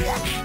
Yeah.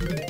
はい。